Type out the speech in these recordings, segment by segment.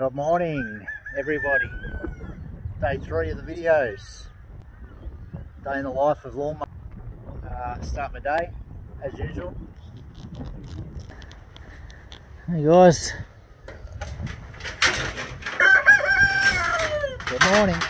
Good morning, everybody. Day three of the videos. Day in the life of lawnmower. Uh, start my day, as usual. Hey guys. Good morning.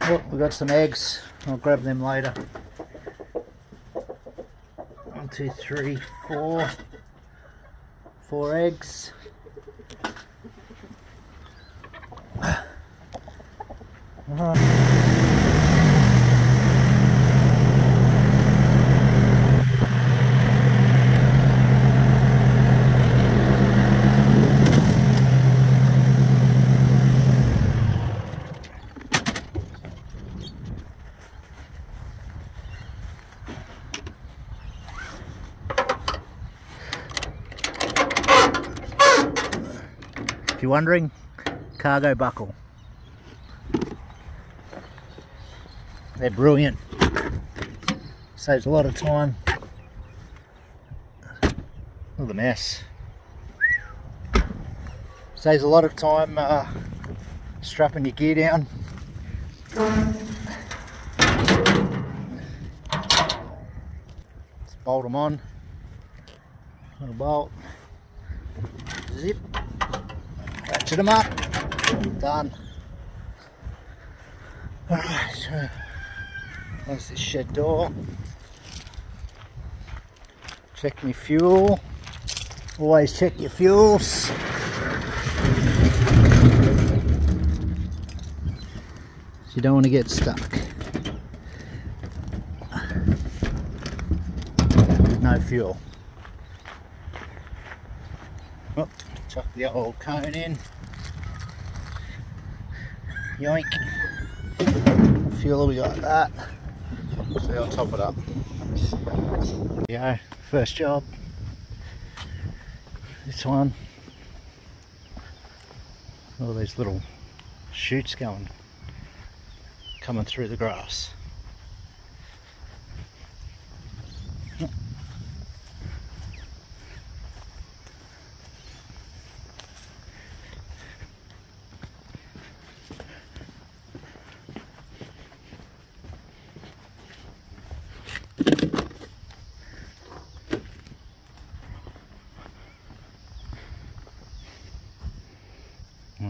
Oh, we got some eggs. I'll grab them later. One, two, three, four. Four eggs. If you're wondering, cargo buckle. They're brilliant. Saves a lot of time. Look at the mess. Saves a lot of time uh, strapping your gear down. Let's bolt them on. Little bolt. Zip. Ratchet them up. Done. Alright, there's the shed door. Check my fuel. Always check your fuels. You don't want to get stuck. No fuel. Oh, chuck the old cone in. Yoink. Fuel, we got that. So I'll top it up. Yeah, first job. This one. All these little shoots going, coming through the grass.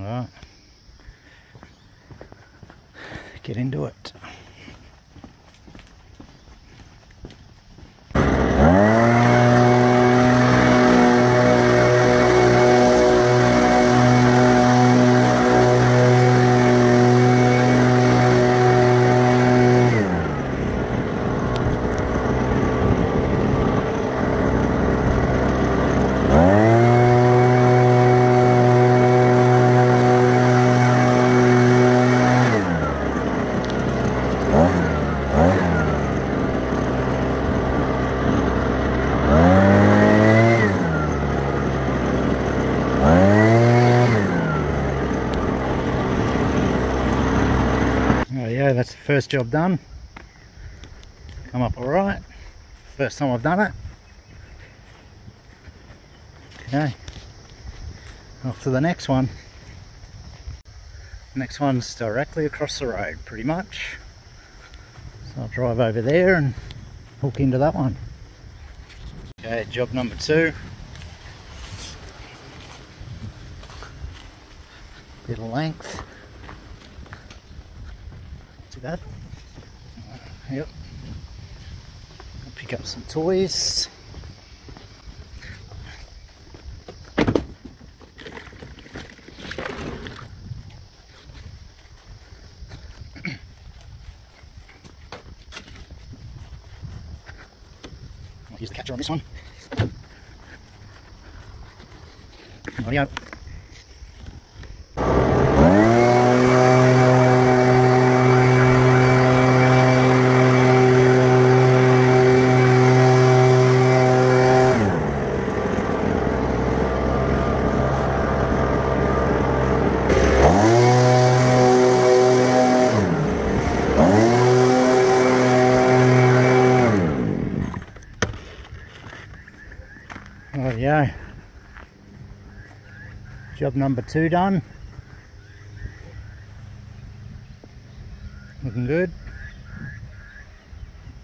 Alright. Get into it. Oh yeah, that's the first job done. Come up alright. First time I've done it. Okay. Off to the next one. Next one's directly across the road, pretty much. So I'll drive over there and hook into that one. Okay, job number two. Bit of length. Too bad. Yep. I'll pick up some toys. Use the catcher on this one. Oh yeah. Job number two done. Looking good.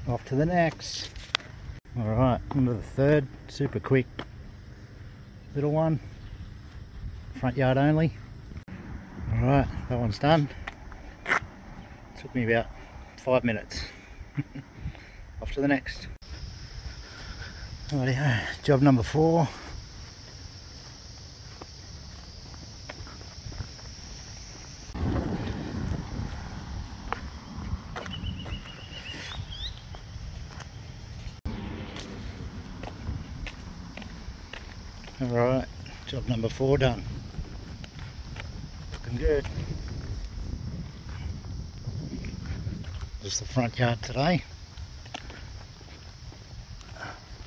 Off to the next. Alright, onto the third, super quick little one. Front yard only. Alright, that one's done. Took me about five minutes. Off to the next. Rightio, job number four. Alright, job number four done. Looking good. Just the front yard today.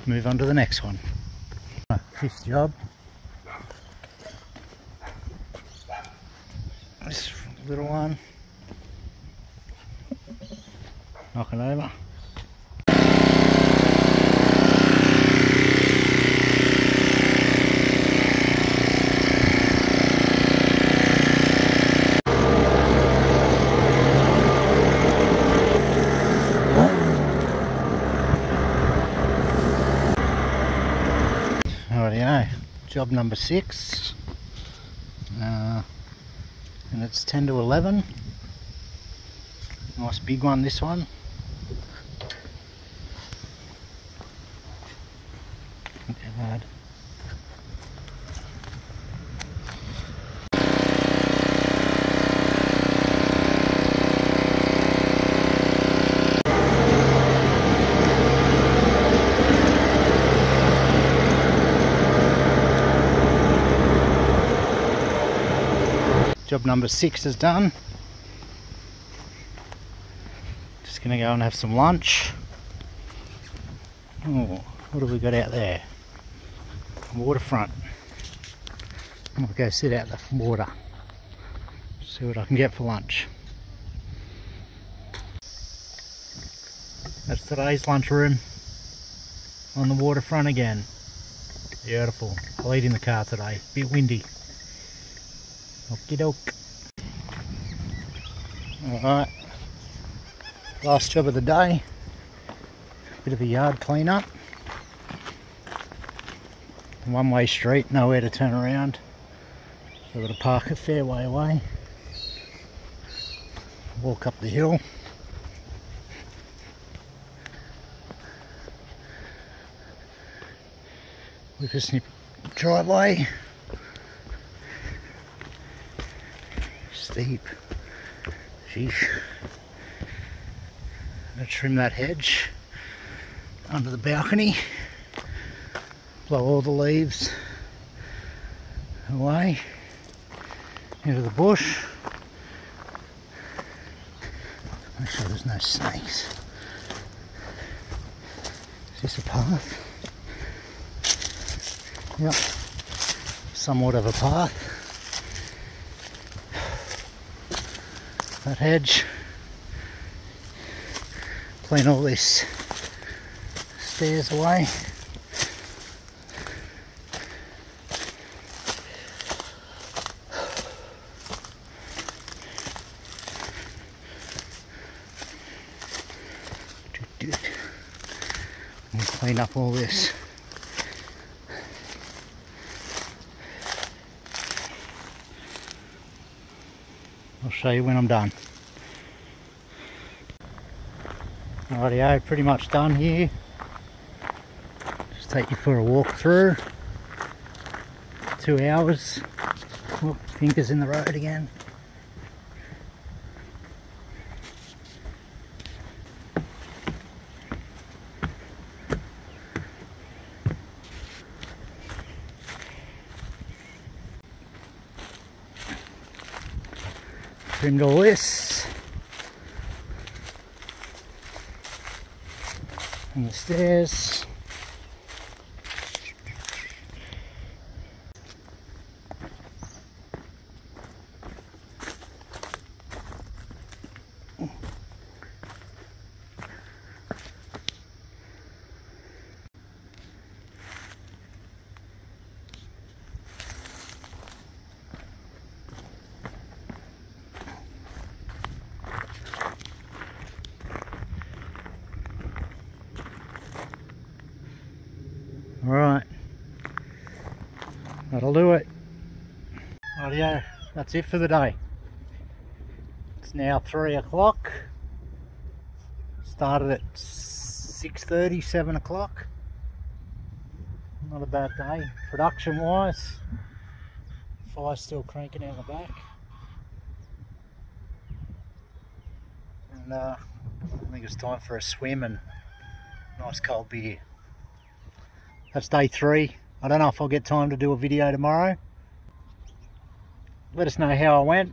Move on to the next one. Fifth job. This little one. Knock it over. Rightio, job number six. Uh, and it's 10 to 11. Nice big one, this one. Not too bad. Job number six is done. Just gonna go and have some lunch. Oh, what have we got out there? Waterfront. I'm gonna go sit out the water. See what I can get for lunch. That's today's lunchroom on the waterfront again. Beautiful. I'll eat in the car today. Bit windy. Okie doke. Alright. Last job of the day. Bit of a yard clean up. One way street, nowhere to turn around. So I've got to park a fair way away. Walk up the hill. Whippersnip driveway. Steep. Sheesh. I'm gonna trim that hedge under the balcony. Blow all the leaves away into the bush. Make sure there's no snakes. Is this a path? Yep. Somewhat of a path. That hedge. Clean all this stairs away. Clean up all this show you when I'm done. Rightio, pretty much done here. Just take you for a walk through. Two hours. Oh, fingers in the road again. Trimmed all this and the stairs that'll do it. Rightio, that's it for the day. It's now three o'clock. Started at 6.30, 7 o'clock. Not a bad day. Production wise, fire's still cranking out the back. And uh, I think it's time for a swim and nice cold beer. That's day three. I don't know if I'll get time to do a video tomorrow. Let us know how I went.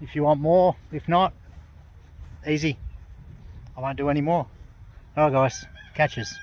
If you want more, if not, easy. I won't do any more. Alright guys, catches.